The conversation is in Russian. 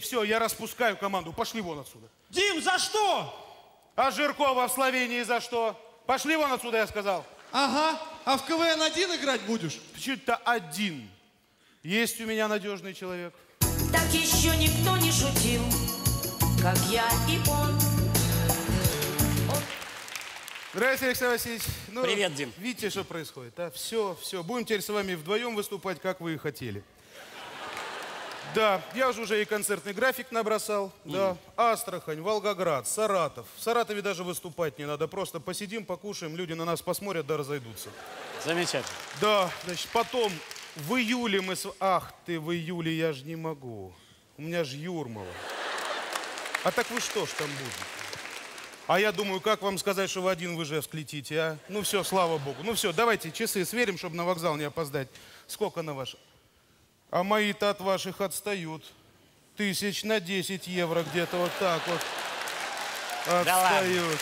Все, я распускаю команду. Пошли вон отсюда. Дим, за что? А Жиркова в Словении за что? Пошли вон отсюда, я сказал. Ага. А в КВН один играть будешь? Чуть-то один. Есть у меня надежный человек. Так еще никто не шутил, как я и он. Здравствуйте, Алексей Васильевич. Ну, Привет, Дим. Видите, что происходит, а? Все, все. Будем теперь с вами вдвоем выступать, как вы и хотели. Да, я же уже и концертный график набросал. Да, Астрахань, Волгоград, Саратов. В Саратове даже выступать не надо. Просто посидим, покушаем, люди на нас посмотрят, да разойдутся. Замечательно. Да, значит, потом в июле мы с... Ах ты, в июле я же не могу. У меня же Юрмала. А так вы что ж там будете? А я думаю, как вам сказать, что вы один в Ижевск летите, а? Ну все, слава богу. Ну все, давайте часы сверим, чтобы на вокзал не опоздать. Сколько на ваш? А мои-то от ваших отстают. Тысяч на 10 евро где-то вот так вот. Да ладно. Отстают.